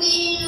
Looking